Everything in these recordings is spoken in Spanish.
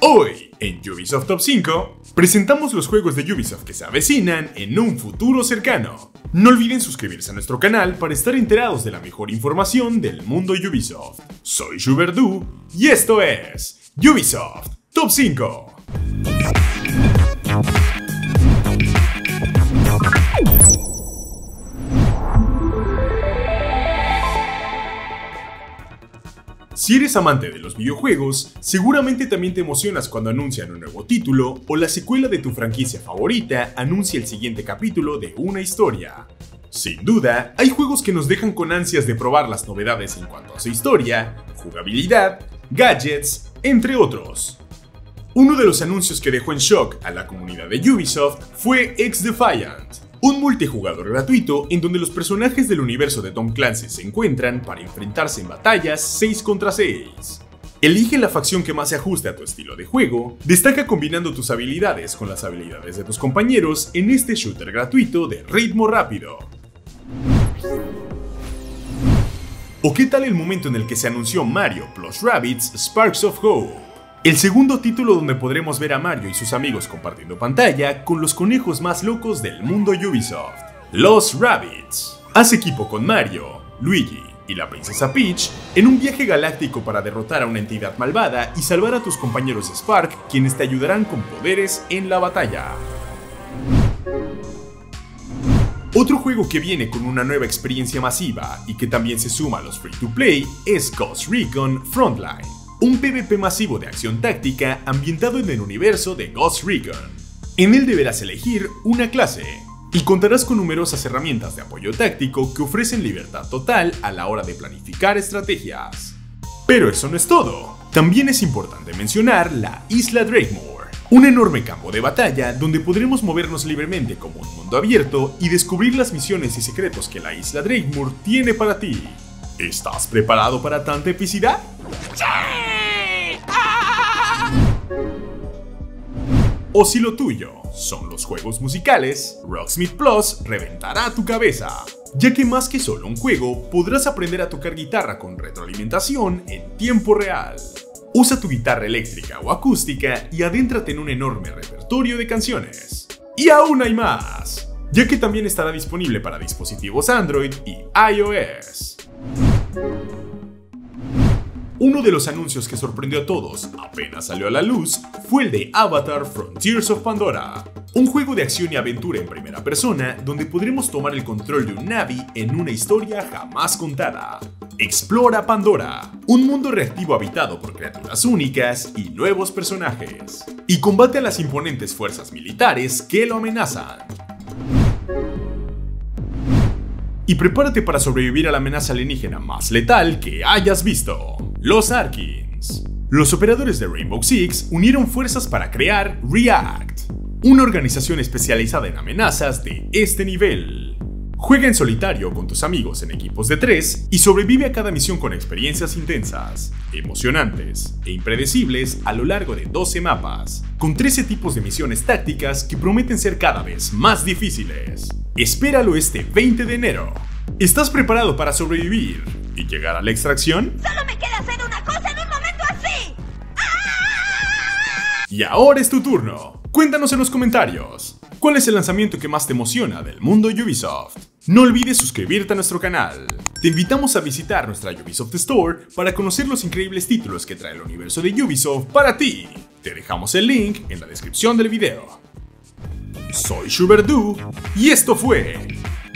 Hoy, en Ubisoft Top 5, presentamos los juegos de Ubisoft que se avecinan en un futuro cercano. No olviden suscribirse a nuestro canal para estar enterados de la mejor información del mundo Ubisoft. Soy Shuberdu y esto es Ubisoft Top 5. Si eres amante de los videojuegos, seguramente también te emocionas cuando anuncian un nuevo título o la secuela de tu franquicia favorita anuncia el siguiente capítulo de una historia. Sin duda, hay juegos que nos dejan con ansias de probar las novedades en cuanto a su historia, jugabilidad, gadgets, entre otros. Uno de los anuncios que dejó en shock a la comunidad de Ubisoft fue X-Defiant, un multijugador gratuito en donde los personajes del universo de Tom Clancy se encuentran para enfrentarse en batallas 6 contra 6. Elige la facción que más se ajuste a tu estilo de juego, destaca combinando tus habilidades con las habilidades de tus compañeros en este shooter gratuito de ritmo rápido. ¿O qué tal el momento en el que se anunció Mario plus Rabbids Sparks of Hope? El segundo título donde podremos ver a Mario y sus amigos compartiendo pantalla con los conejos más locos del mundo Ubisoft, los Rabbits. Haz equipo con Mario, Luigi y la princesa Peach en un viaje galáctico para derrotar a una entidad malvada y salvar a tus compañeros Spark, quienes te ayudarán con poderes en la batalla. Otro juego que viene con una nueva experiencia masiva y que también se suma a los free to play es Ghost Recon Frontline un PvP masivo de acción táctica ambientado en el universo de Ghost Recon. En él deberás elegir una clase y contarás con numerosas herramientas de apoyo táctico que ofrecen libertad total a la hora de planificar estrategias. Pero eso no es todo. También es importante mencionar la Isla Drakemore, un enorme campo de batalla donde podremos movernos libremente como un mundo abierto y descubrir las misiones y secretos que la Isla Drakemore tiene para ti. ¿Estás preparado para tanta epicidad? O si lo tuyo son los juegos musicales, Rocksmith Plus reventará tu cabeza, ya que más que solo un juego, podrás aprender a tocar guitarra con retroalimentación en tiempo real. Usa tu guitarra eléctrica o acústica y adéntrate en un enorme repertorio de canciones. Y aún hay más, ya que también estará disponible para dispositivos Android y iOS. Uno de los anuncios que sorprendió a todos apenas salió a la luz fue el de Avatar Frontiers of Pandora, un juego de acción y aventura en primera persona donde podremos tomar el control de un Navi en una historia jamás contada. Explora Pandora, un mundo reactivo habitado por criaturas únicas y nuevos personajes, y combate a las imponentes fuerzas militares que lo amenazan. Y prepárate para sobrevivir a la amenaza alienígena más letal que hayas visto. Los Arkins. Los operadores de Rainbow Six unieron fuerzas para crear React, una organización especializada en amenazas de este nivel. Juega en solitario con tus amigos en equipos de 3 y sobrevive a cada misión con experiencias intensas, emocionantes e impredecibles a lo largo de 12 mapas, con 13 tipos de misiones tácticas que prometen ser cada vez más difíciles. Espéralo este 20 de enero. ¿Estás preparado para sobrevivir y llegar a la extracción? Solo me queda hacer una cosa en un momento así. Y ahora es tu turno. Cuéntanos en los comentarios. ¿Cuál es el lanzamiento que más te emociona del mundo Ubisoft? No olvides suscribirte a nuestro canal. Te invitamos a visitar nuestra Ubisoft Store para conocer los increíbles títulos que trae el universo de Ubisoft para ti. Te dejamos el link en la descripción del video. Soy Shuberdu y esto fue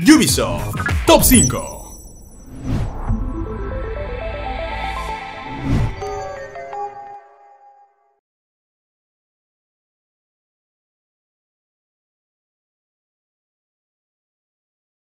Ubisoft Top 5.